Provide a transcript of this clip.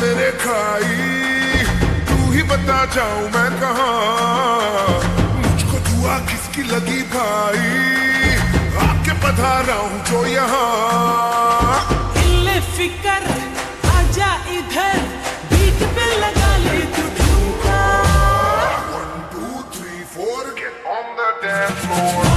मेरे खाई तू ही बता जाऊँ मैं कहा। मुझको दुआ किसकी लगी भाई आके रहा हूँ जो यहाँ। फिकर आजा इधर बीट पे लगा ले तू dance floor